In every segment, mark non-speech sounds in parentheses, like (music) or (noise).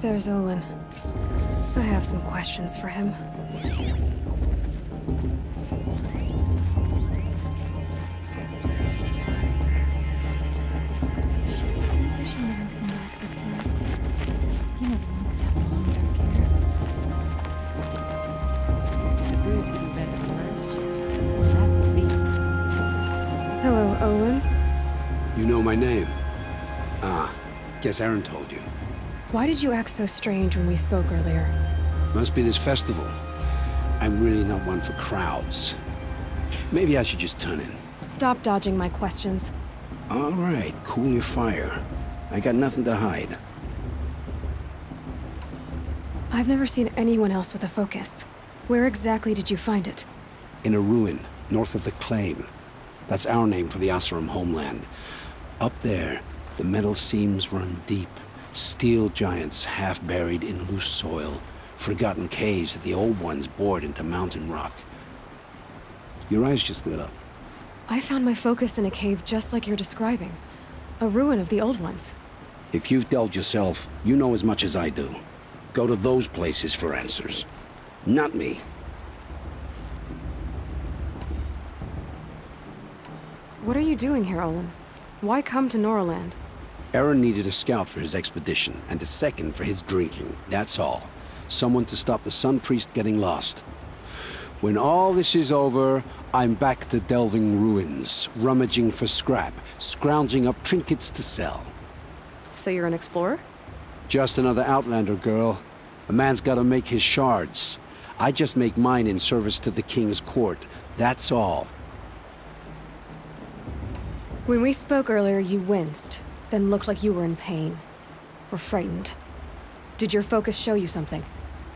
There's Olin. I have some questions for him. Hello, Olin. You know my name? Ah, guess Erend told you. Why did you act so strange when we spoke earlier? Must be this festival. I'm really not one for crowds. Maybe I should just turn in. Stop dodging my questions. All right, cool your fire. I got nothing to hide. I've never seen anyone else with a focus. Where exactly did you find it? In a ruin, north of the Claim. That's our name for the Oseram homeland. Up there, the metal seams run deep. Steel giants half buried in loose soil. Forgotten caves that the old ones bored into mountain rock. Your eyes just lit up. I found my focus in a cave just like you're describing. A ruin of the old ones. If you've delved yourself, you know as much as I do. Go to those places for answers. Not me. What are you doing here, Olin? Why come to Noraland? Erend needed a scout for his expedition, and a second for his drinking. That's all. Someone to stop the Sun Priest getting lost. When all this is over, I'm back to delving ruins, rummaging for scrap, scrounging up trinkets to sell. So you're an explorer? Just another Outlander girl. A man's gotta make his shards. I just make mine in service to the King's court. That's all. When we spoke earlier, you winced, then looked like you were in pain. Or frightened. Did your focus show you something?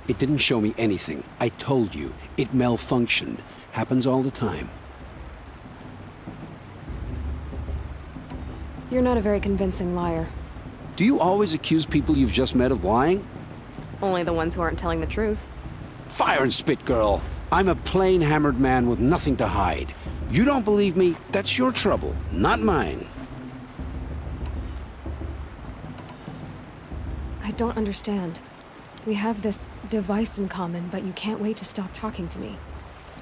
It didn't show me anything. I told you. It malfunctioned. Happens all the time. You're not a very convincing liar. Do you always accuse people you've just met of lying? Only the ones who aren't telling the truth. Fire and spit, girl. I'm a plain hammered man with nothing to hide. You don't believe me? That's your trouble, not mine. Don't understand. We have this device in common, but you can't wait to stop talking to me.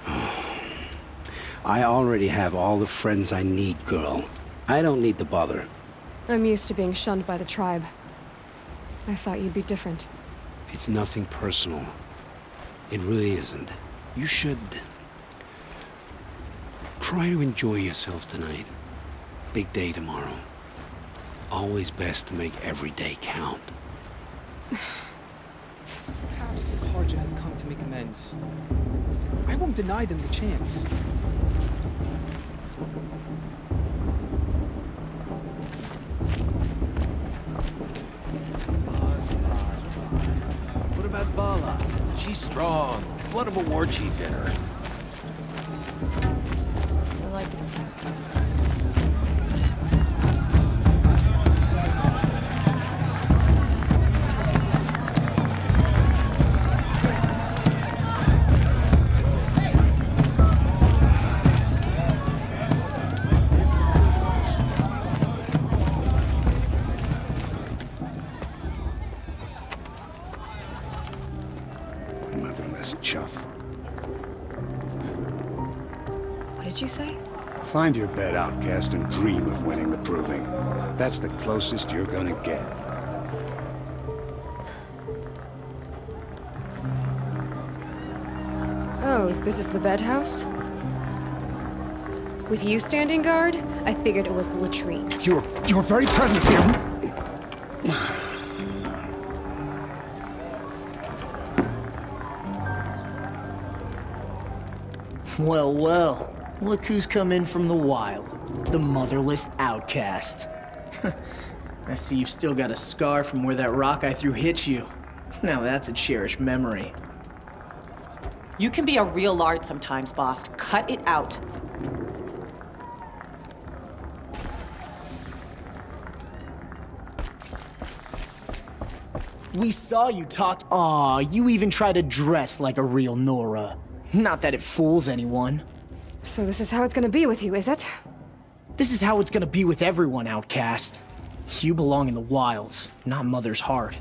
(sighs) I already have all the friends I need, girl. I don't need the bother. I'm used to being shunned by the tribe. I thought you'd be different. It's nothing personal. It really isn't. You should... Try to enjoy yourself tonight. Big day tomorrow. Always best to make every day count. Perhaps the Carja have come to make amends. I won't deny them the chance. What about Vala? She's strong. Blood of a war chief in her. I like it. Find your bed, outcast, and dream of winning the proving. That's the closest you're gonna get. Oh, this is the bedhouse? With you standing guard, I figured it was the latrine. Your, your very presence here... Well, well. Look who's come in from the wild. The motherless outcast. (laughs) I see you've still got a scar from where that rock I threw hit you. (laughs) Now that's a cherished memory. You can be a real lard sometimes, boss. Cut it out. We saw you talk. Aw, you even try to dress like a real Nora. Not that it fools anyone. So this is how it's gonna be with you, is it? This is how it's gonna be with everyone, Outcast. You belong in the wilds, not Mother's Heart.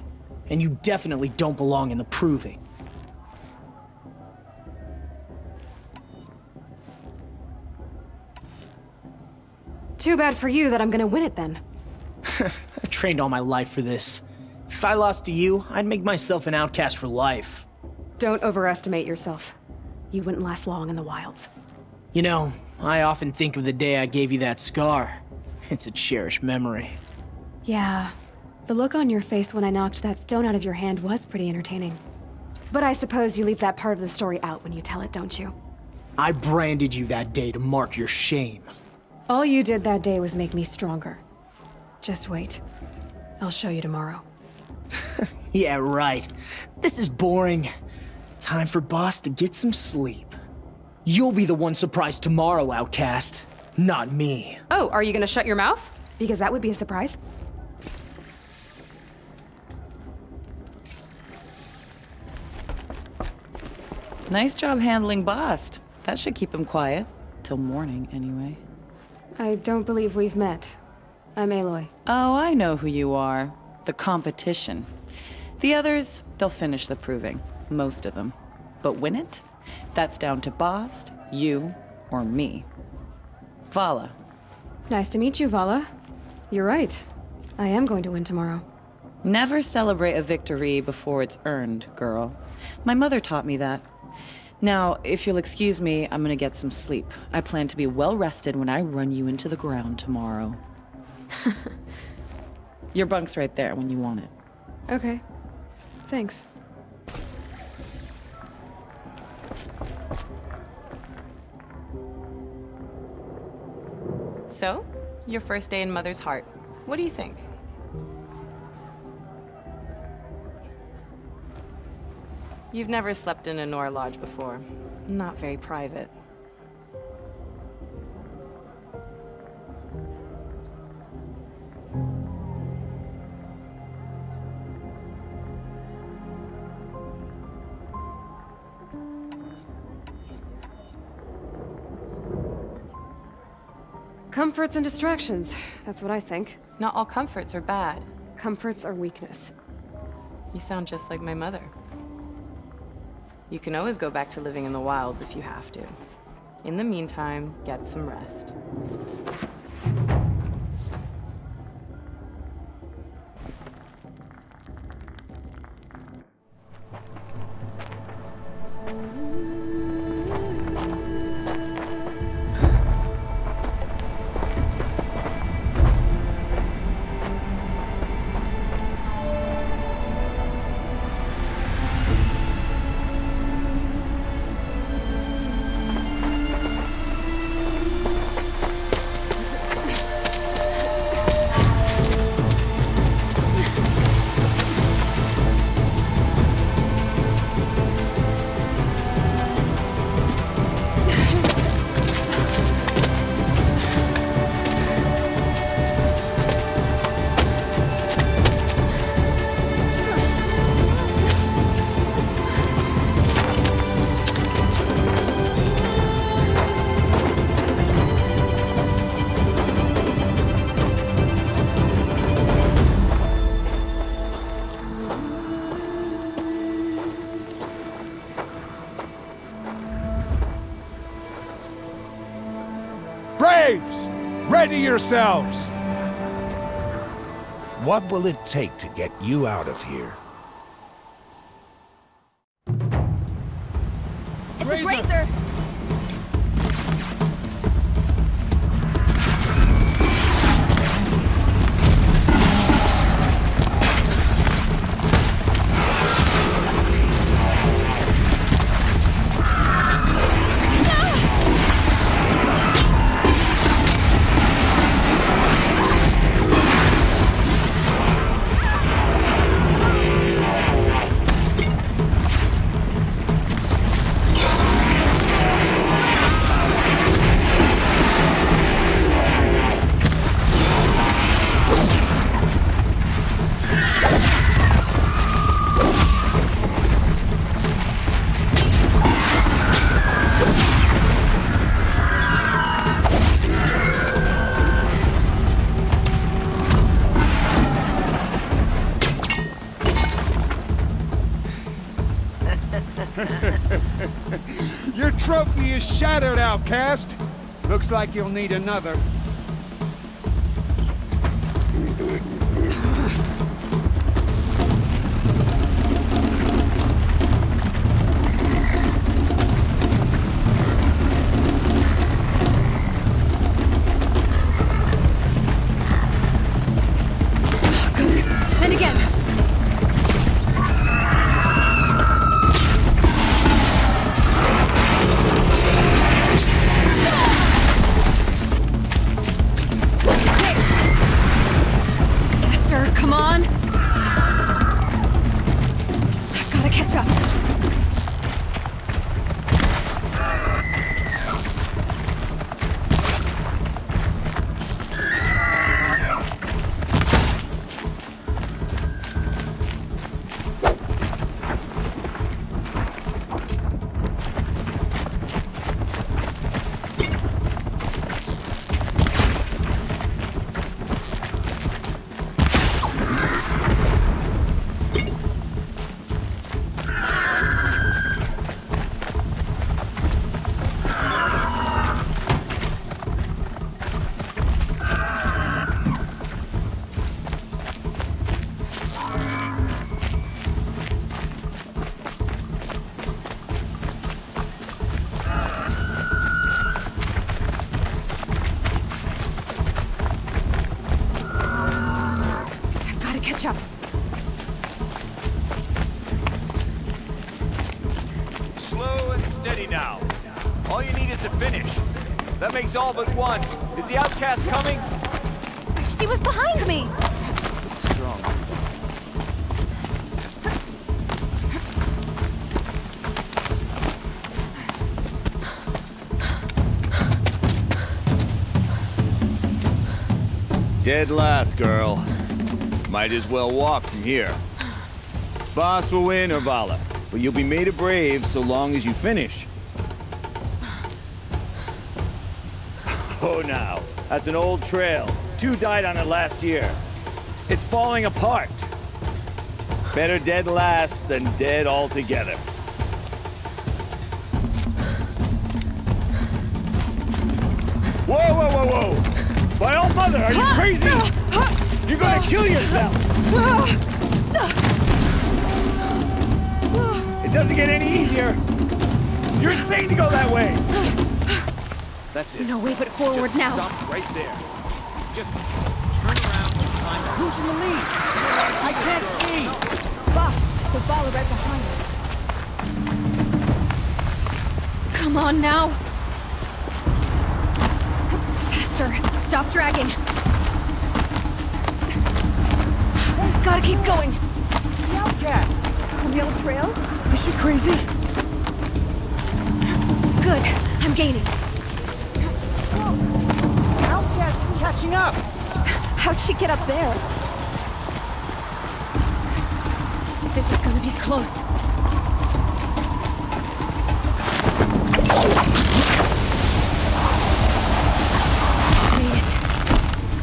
And you definitely don't belong in the Proving. Too bad for you that I'm gonna win it then. (laughs) I've trained all my life for this. If I lost to you, I'd make myself an outcast for life. Don't overestimate yourself. You wouldn't last long in the wilds. You know, I often think of the day I gave you that scar. (laughs) It's a cherished memory. Yeah. The look on your face when I knocked that stone out of your hand was pretty entertaining. But I suppose you leave that part of the story out when you tell it, don't you? I branded you that day to mark your shame. All you did that day was make me stronger. Just wait. I'll show you tomorrow. (laughs) Yeah, right. This is boring. Time for Bast to get some sleep. You'll be the one surprised tomorrow, Outcast. Not me. Oh, are you gonna shut your mouth? Because that would be a surprise. Nice job handling Bast. That should keep him quiet. Till morning, anyway. I don't believe we've met. I'm Aloy. Oh, I know who you are. The competition. The others, they'll finish the proving. Most of them. But win it? That's down to Bast, you, or me. Vala. Nice to meet you, Vala. You're right. I am going to win tomorrow. Never celebrate a victory before it's earned, girl. My mother taught me that. Now, if you'll excuse me, I'm gonna get some sleep. I plan to be well rested when I run you into the ground tomorrow. (laughs) Your bunk's right there when you want it. Okay. Thanks. So, your first day in Mother's Heart. What do you think? You've never slept in a Nora Lodge before. Not very private. Comforts and distractions. That's what I think. Not all comforts are bad. Comforts are weakness. You sound just like my mother. You can always go back to living in the wilds if you have to. In the meantime, get some rest. Yourselves! What will it take to get you out of here? Your trophy is shattered, outcast. Looks like you'll need another. Slow and steady now. All you need is to finish. That makes all but one. Is the outcast coming? She was behind me! Strong. Dead last, girl. Might as well walk from here. Bast will win, or Vala, but you'll be made a brave so long as you finish. Oh, now. That's an old trail. Two died on it last year. It's falling apart. Better dead last than dead altogether. Whoa, whoa, whoa, whoa! My old mother, are you crazy? You're gonna kill yourself! It doesn't get any easier. You're insane to go that way. That's it. No way but forward Just now. Stop right there. Just turn around and climb. Who's in the lead? I can't see. Bast, the baller right behind us. Come on now. Faster. Stop dragging. Gotta keep going. The outcast! On the old trail? Is she crazy? Good. I'm gaining. Catching up! How'd she get up there? This is gonna be close. Made it.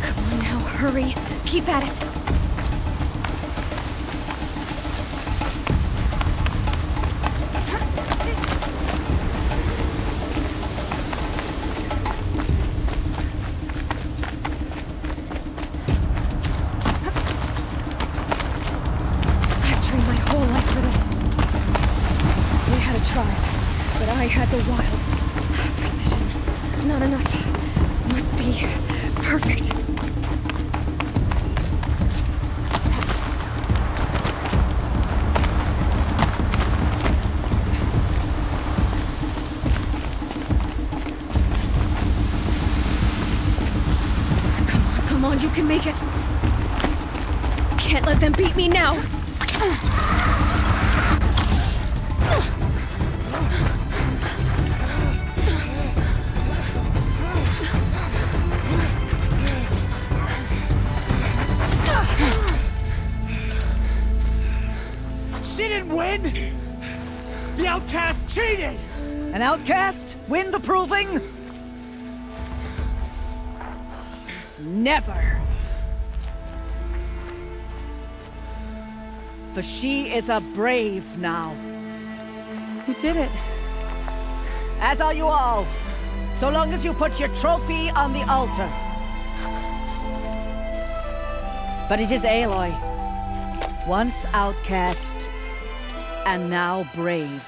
Come on now, hurry. Keep at it. Can't let them beat me now. She didn't win! The outcast cheated! An outcast? Win the proving? Never. For she is a brave now. You did it. As are you all. So long as you put your trophy on the altar. But it is Aloy. Once outcast, and now brave,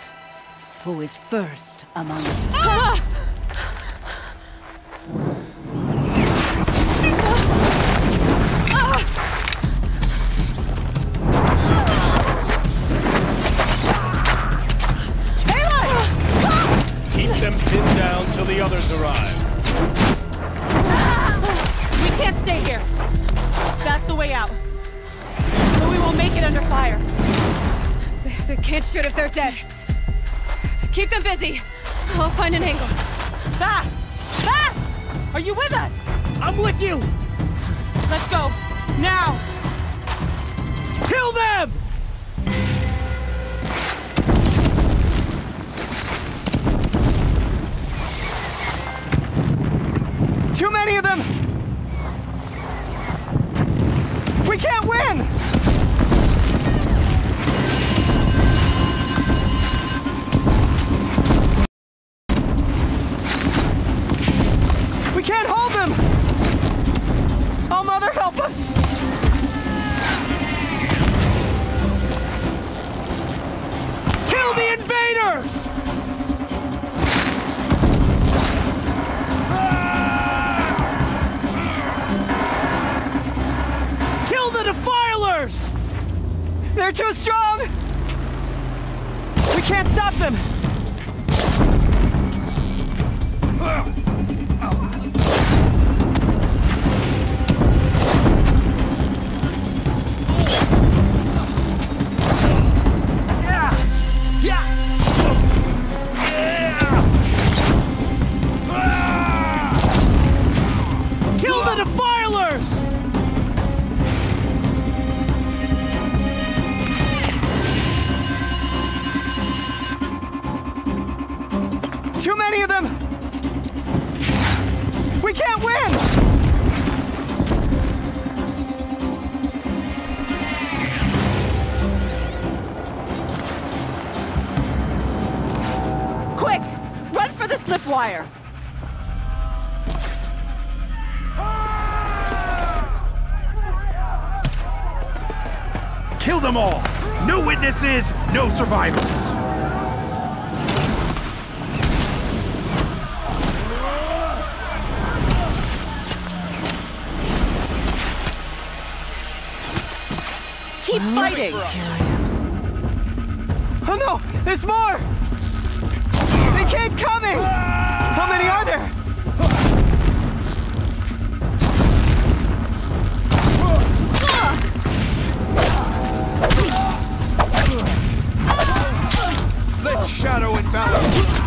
who is first among us. Keep dead. Keep them busy. I'll find an angle. Fast! Fast! Are you with us? I'm with you! No no survivors! Keep fighting! Oh no! There's more! They keep coming! How many are there? Shadow and Valor.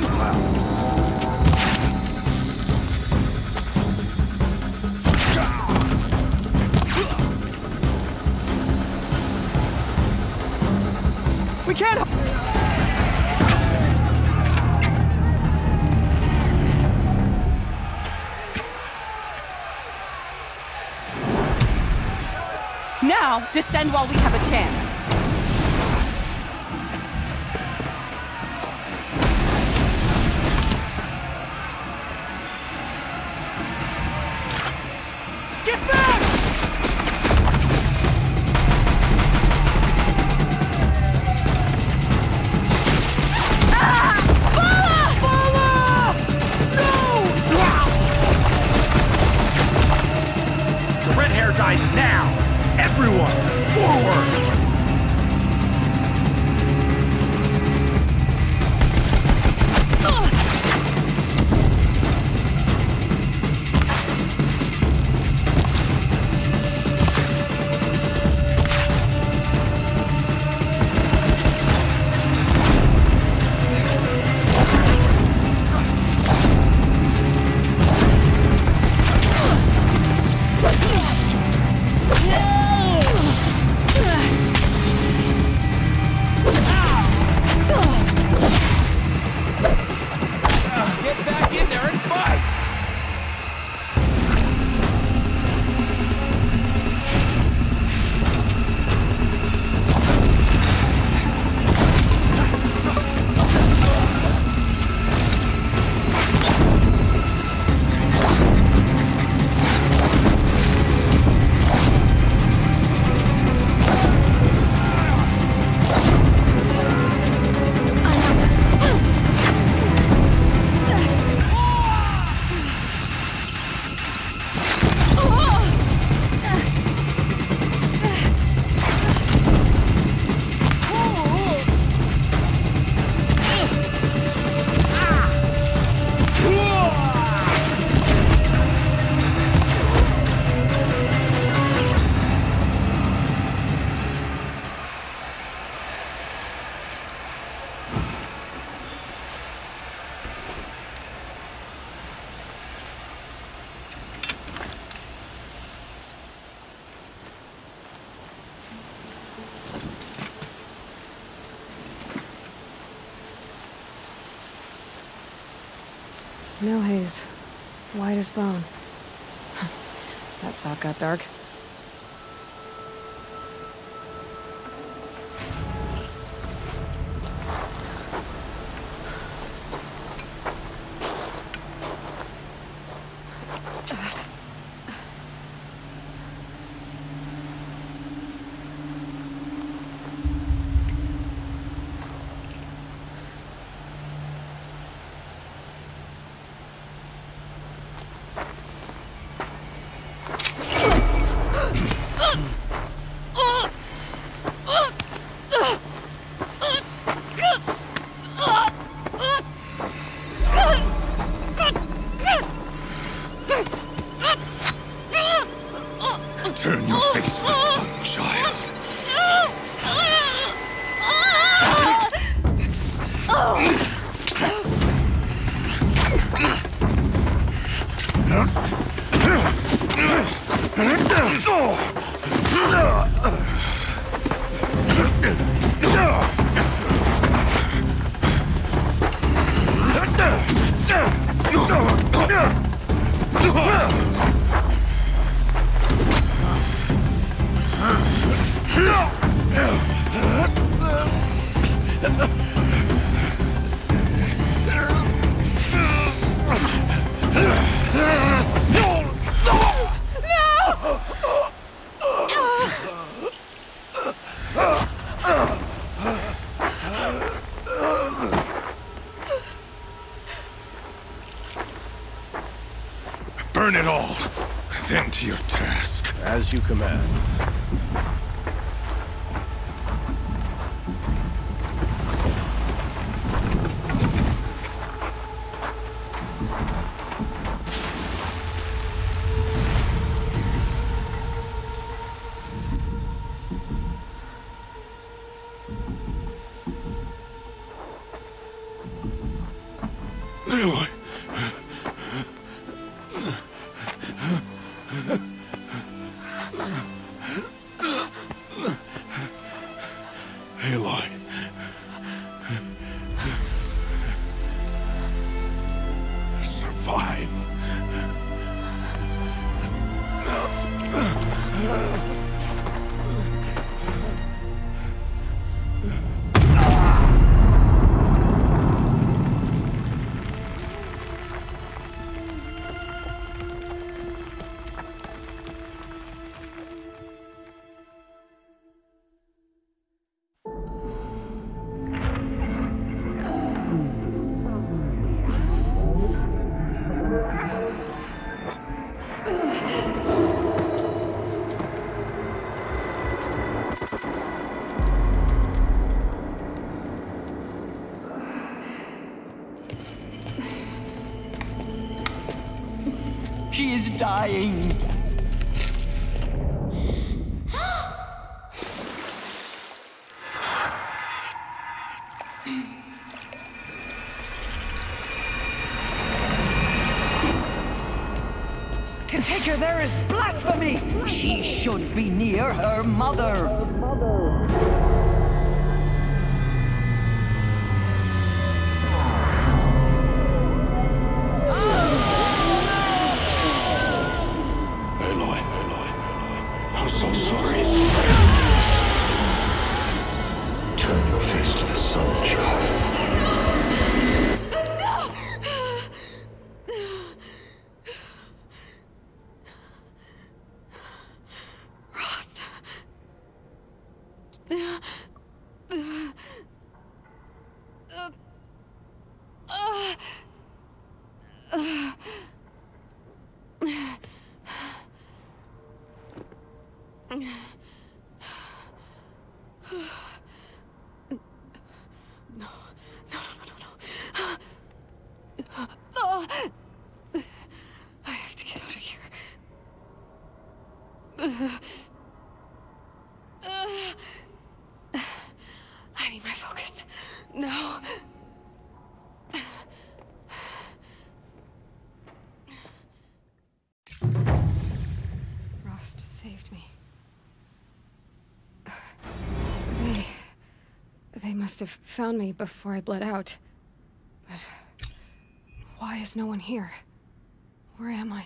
them! We can't... Now, descend while we have a chance. Red now! Everyone, forward! Snow haze. White as bone. (laughs) that thought got dark. Burn it all, then to your task. As you command. Dying. To take her there is blasphemy! She should be near her mother. Aloy, must have found me before I bled out. But. Why is no one here? Where am I?